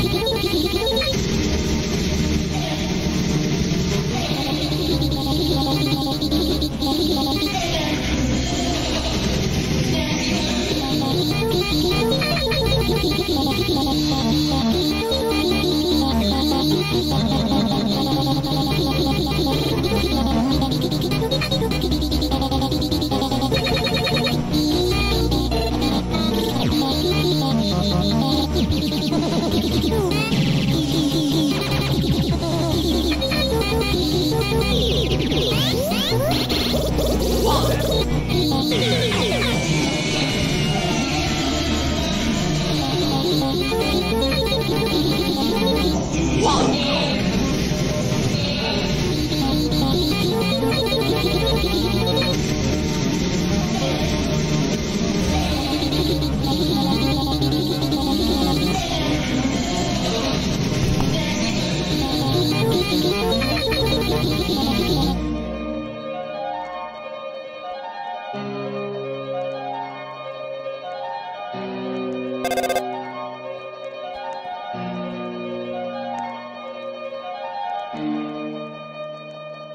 きききみないし!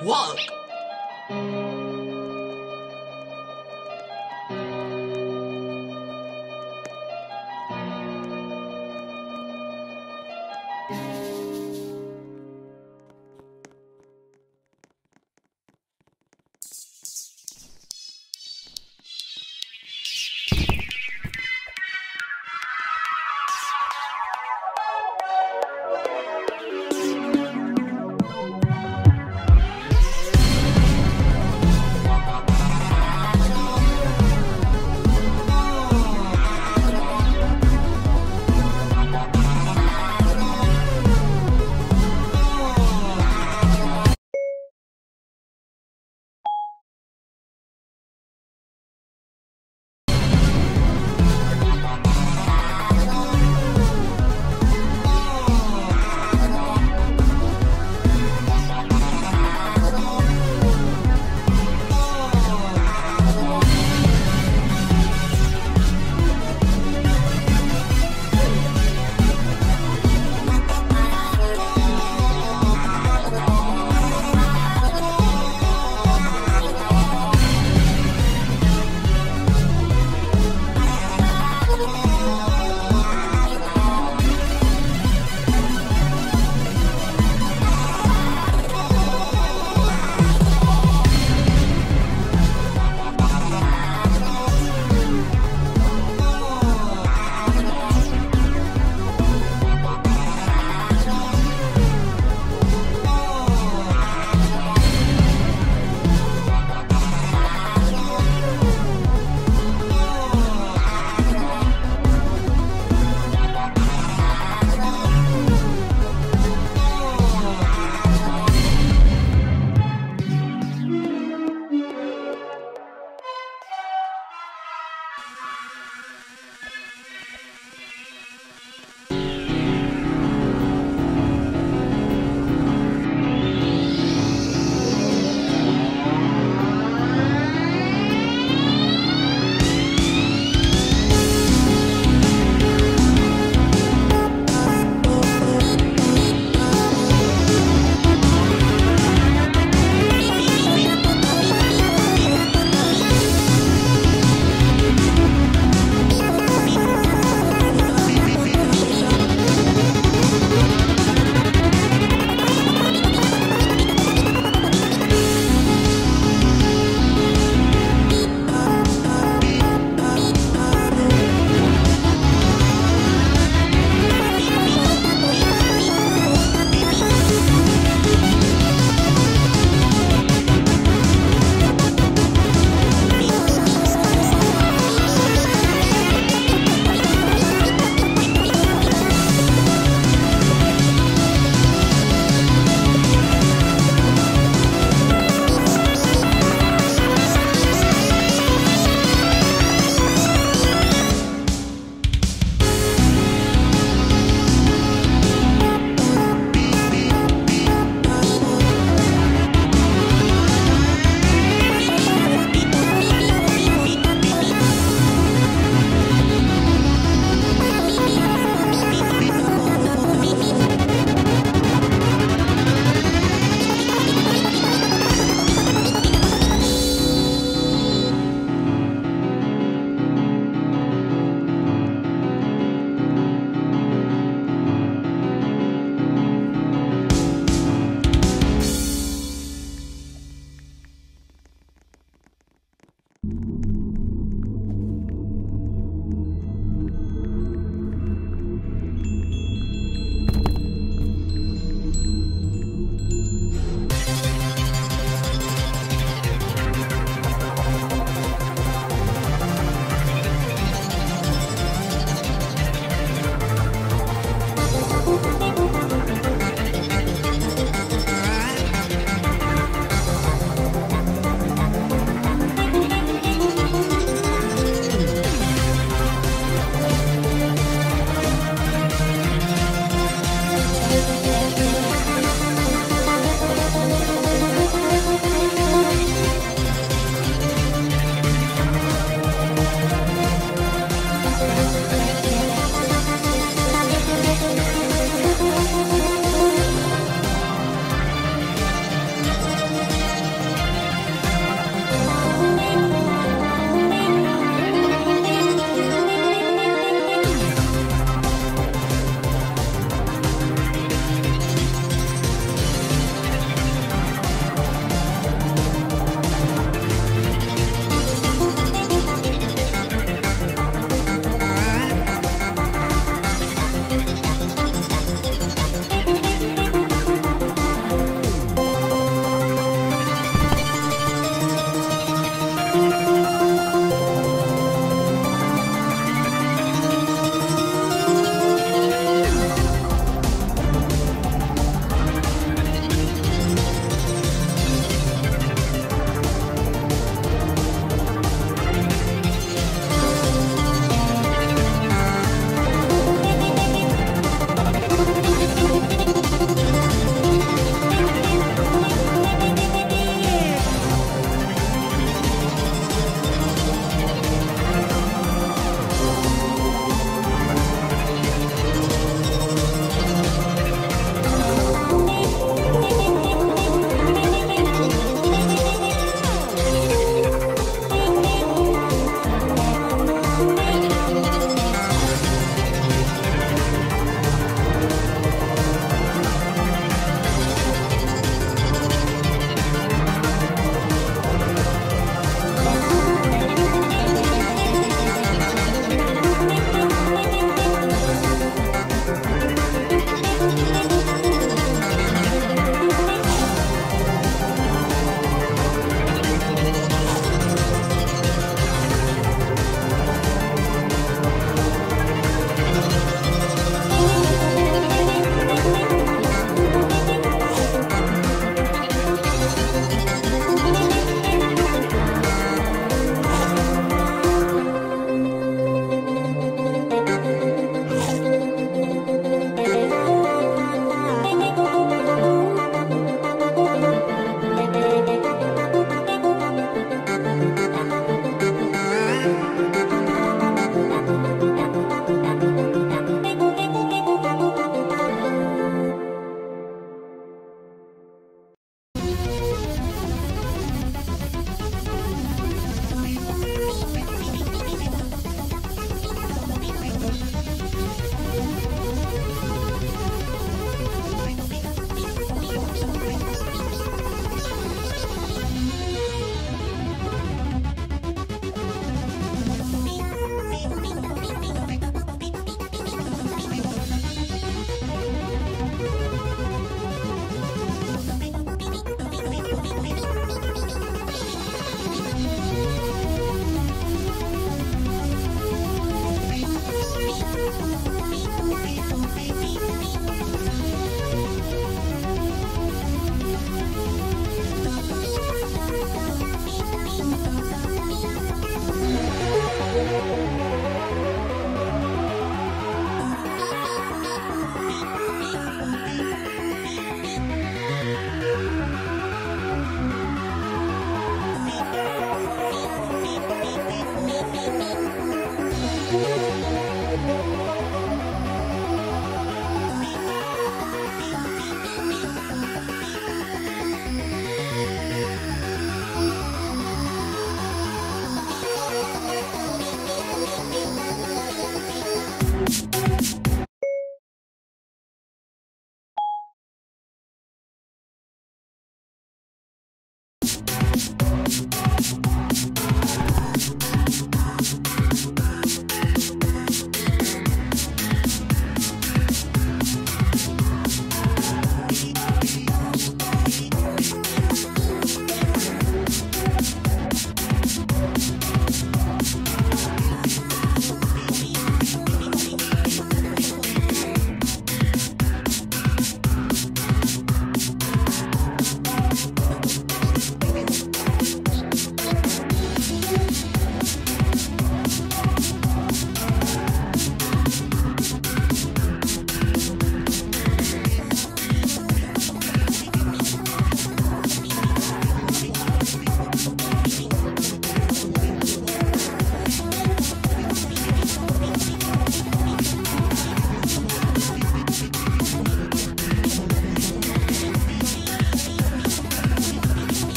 Whoa!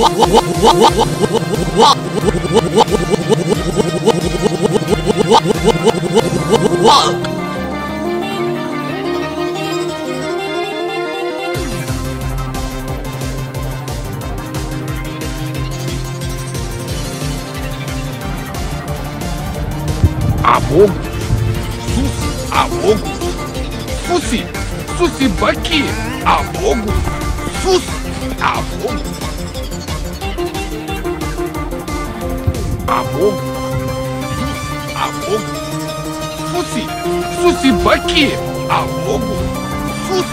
我我我我我我我我我 Sus, abogo? Susi, Susi Baki, abogo? Sus,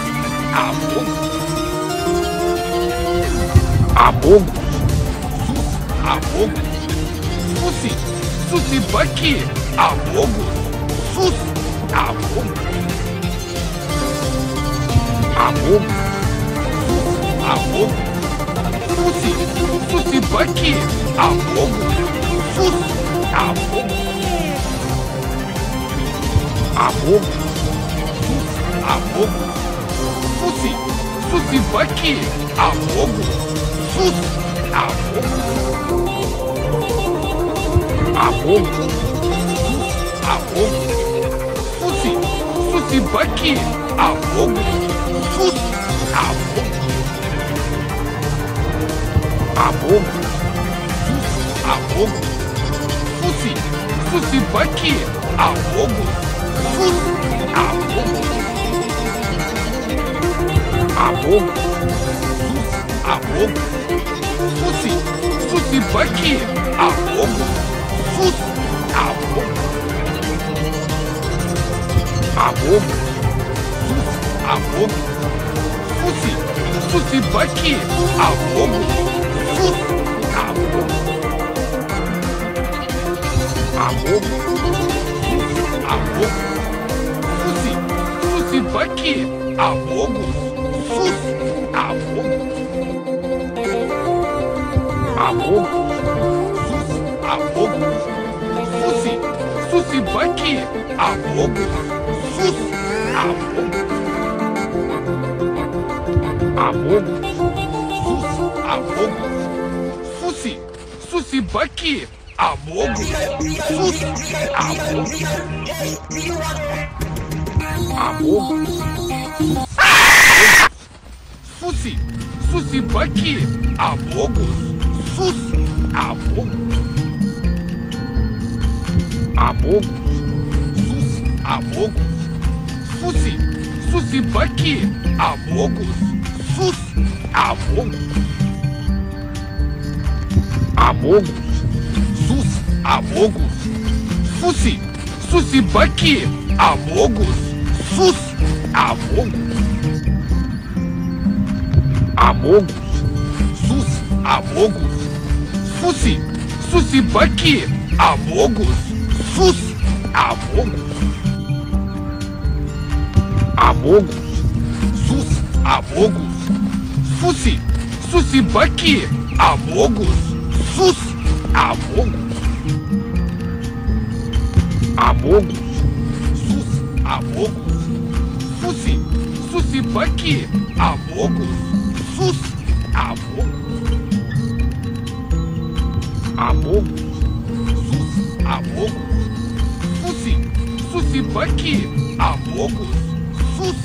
abogo? Abogo? Sus, abogo? Susi, Susi Baki, abogo? Sus, Afogo. Afogo. Afogo. Susi. Susi Baki. Afogo. Sus. Afogo. Afogo. Afogo. Susi. Susi Baki. Afogo. Sus. Afogo. Afogo. Afogo. Susi. Susi Baki. Afogo. Sus. Afogo. Afogo. Afogo. Susi. Susi Baki. Afogo. Sus. Afogo. Afogo. Afogo. Susi. Susi Baki. Afogo. Sus. Afogo. Afogo. Afogo. Susi. Susi Baki. Afogo. Sus. Afogo. Afogo. Afogo. Susi. Susi Baki. Afogo. Sus. Afogo. Afogo. Afogo. Susi. Susi Baki. Afogo. Sus. Afogo. Afogo. Sus. Afogo. Susi. Susi Baki. Afogo. Sus. Afogo. Afogo. Susi. Susi Baki. Afogo. Sus. Afogo. Afogo. Sus. Afogo. Susi. Susi Baki. Afogo. Sus. Afogo. Afogo. Afogo. Susi. Susi Baki. Afogo. Sus. Afogo. Afogo. Sus. Afogo. Susi. Susi Baki. Afogo. Sus. Afogo. Afogo. Sus. Afogo. Susi. Susi Baki. Afogo. Sus. Afogo. Afogo. Sus. Afogo. Susi. Susi Baki. Afogo. Sus. Afogo. Afogo. Sus. Afogo. Susi. Susi Baki. Afogo. Sus.